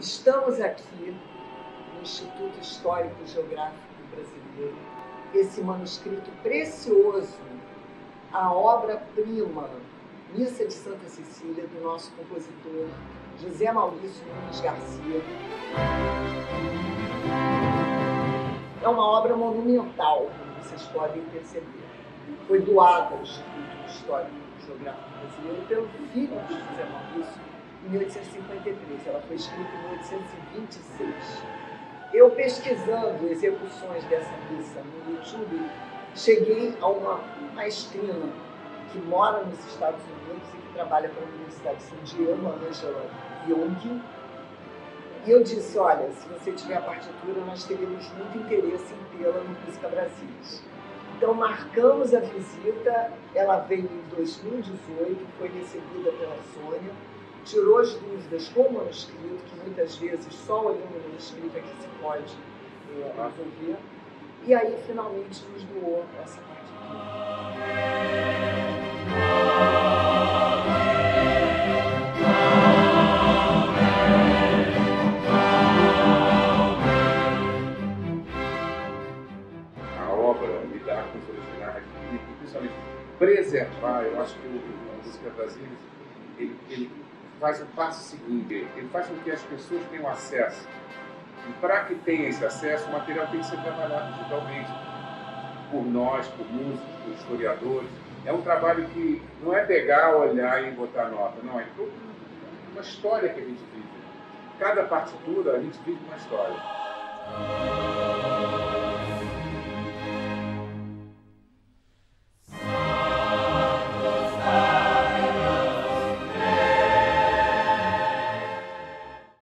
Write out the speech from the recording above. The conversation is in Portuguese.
Estamos aqui no Instituto Histórico Geográfico Brasileiro, esse manuscrito precioso, a obra-prima, Missa de Santa Cecília, do nosso compositor José Maurício Nunes Garcia. É uma obra monumental, como vocês podem perceber. Foi doada ao Instituto Histórico Geográfico Brasileiro pelo filho de José Maurício, em 1853. Ela foi escrita em 1826. Eu pesquisando execuções dessa missa no YouTube, cheguei a uma maestrina que mora nos Estados Unidos e que trabalha para a Universidade de San Diego, a Angela Young. E eu disse, olha, se você tiver a partitura, nós teríamos muito interesse em tê-la no Música Brasil. Então marcamos a visita, ela veio em 2018, foi recebida pela Sônia, tirou as dúvidas com o manuscrito, que muitas vezes só olhando o manuscrito é que se pode é, resolver, e aí finalmente nos doou essa partitura. A obra lidar com os originais e principalmente preservar, eu acho que o Música Brasileira ele, ele faz o passo seguinte, ele faz com que as pessoas tenham acesso. E para que tenha esse acesso, o material tem que ser trabalhado digitalmente por nós, por músicos, por historiadores. É um trabalho que não é pegar, olhar e botar nota, não, é toda uma história que a gente vive. Cada partitura a gente vive uma história.